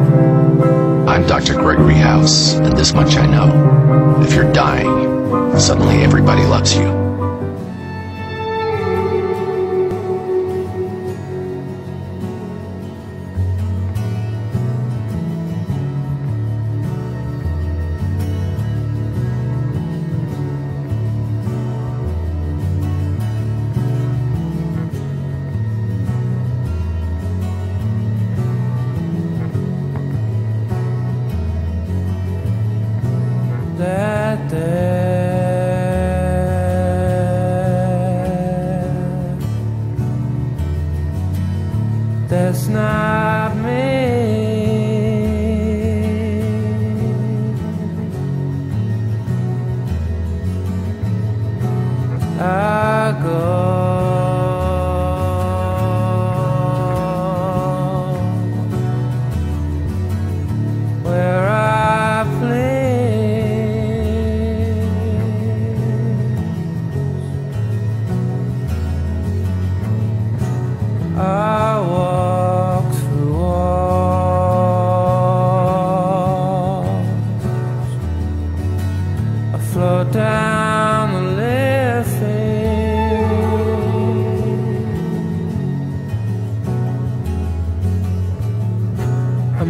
I'm Dr. Gregory House, and this much I know. If you're dying, suddenly everybody loves you.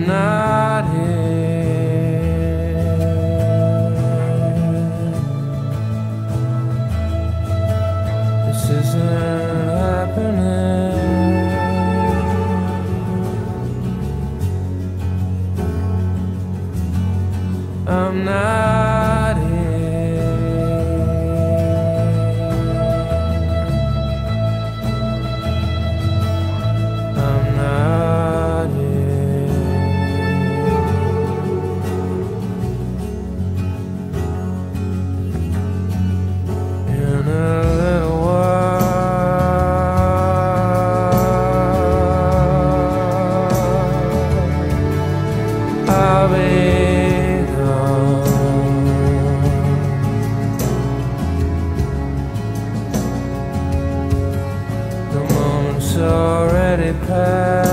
Not here. This isn't happening. I'm not let it pass.